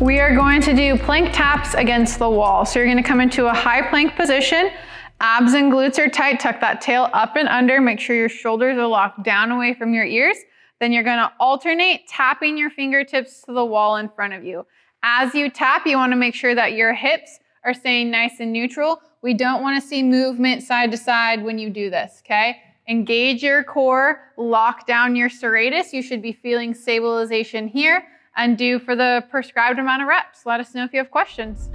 We are going to do plank taps against the wall. So you're gonna come into a high plank position. Abs and glutes are tight. Tuck that tail up and under. Make sure your shoulders are locked down away from your ears. Then you're gonna alternate tapping your fingertips to the wall in front of you. As you tap, you wanna make sure that your hips are staying nice and neutral. We don't wanna see movement side to side when you do this, okay? Engage your core, lock down your serratus. You should be feeling stabilization here and do for the prescribed amount of reps. Let us know if you have questions.